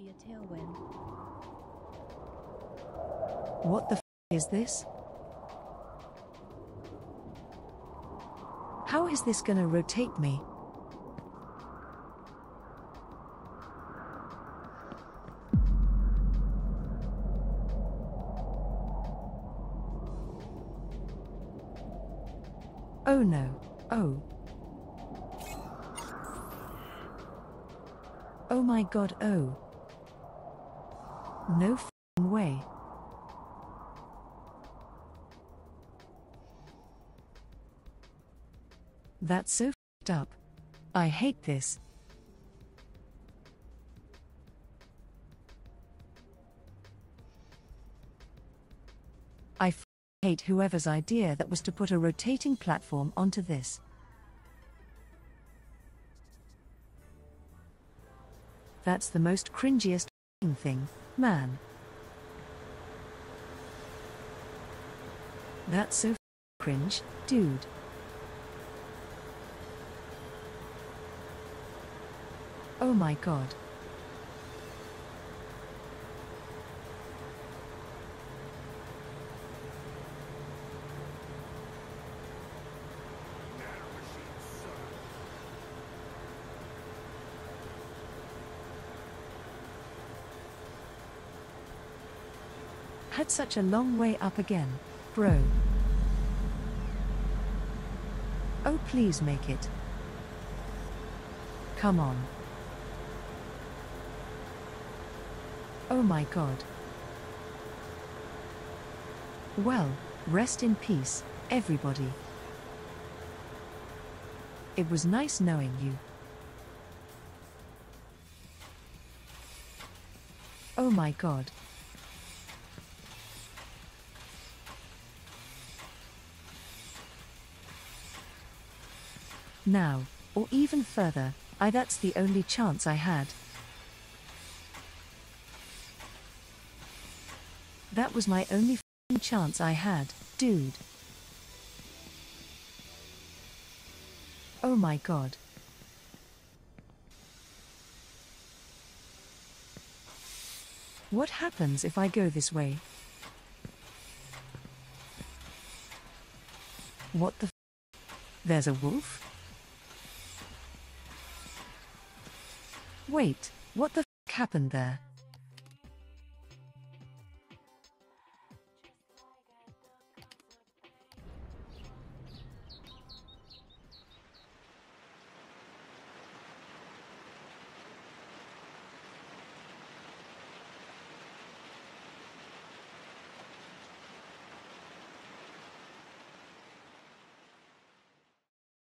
be a tailwind. What the f is this? How is this gonna rotate me? Oh no, oh. Oh my god, oh. No way. That's so f***ed up. I hate this. I f- hate whoever's idea that was to put a rotating platform onto this. That's the most cringiest thing, man. That's so cringe, dude. Oh my god. Had such a long way up again, bro. Oh, please make it. Come on. Oh my god. Well, rest in peace, everybody. It was nice knowing you. Oh my god. Now, or even further, I that's the only chance I had. That was my only chance I had, dude. Oh my god. What happens if I go this way? What the There's a wolf? Wait, what the f- happened there?